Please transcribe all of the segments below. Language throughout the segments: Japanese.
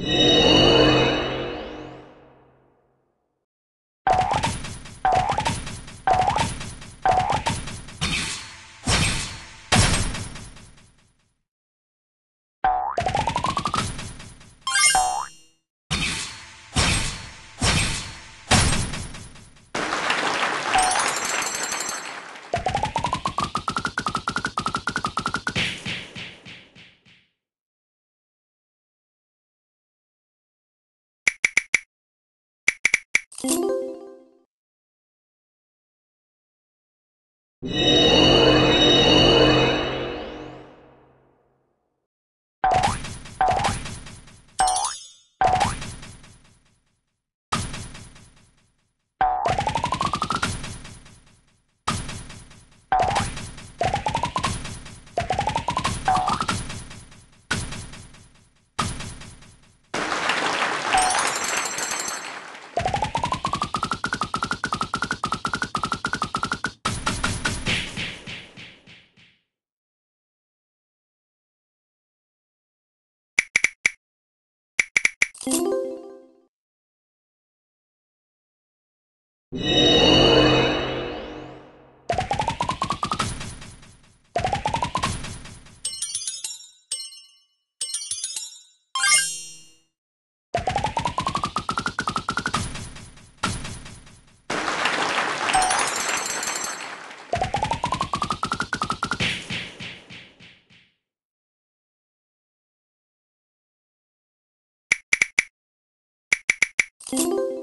Yeah. you Yeah. you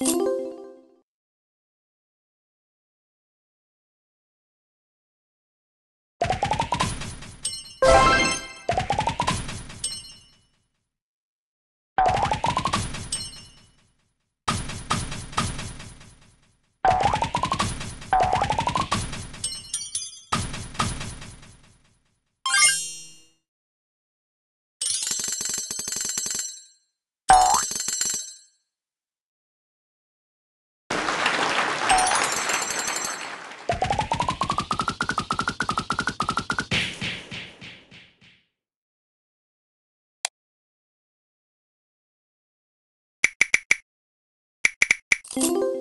Thank you. You